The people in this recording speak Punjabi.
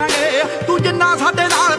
ਤੂੰ ਜਿੰਨਾ ਸਾਡੇ ਨਾਲ